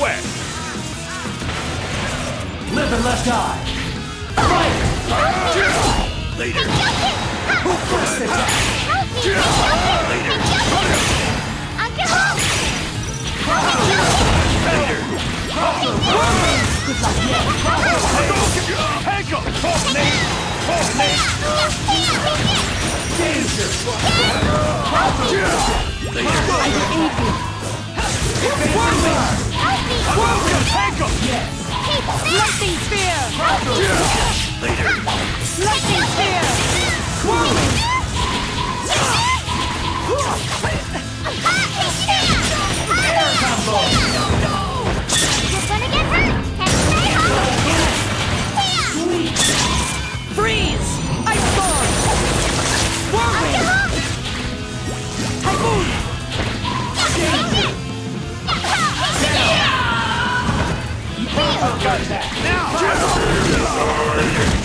sweat. Live and let die. Fight! Later. First attack. Later. Hank him! Talk, Nate! Talk, Nate! Danger! Welcome! Attack! Now!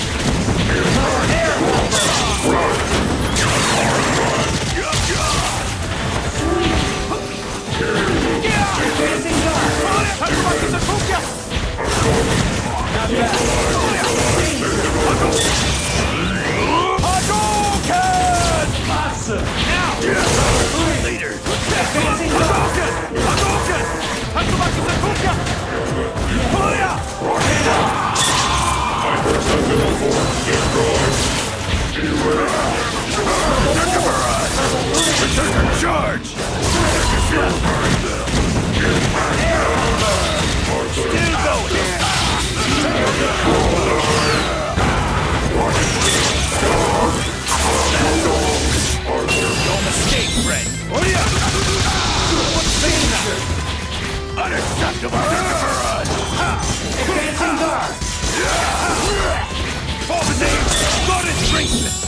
Charge! Still going! Don't escape, friend! What's Dave! Go to strength!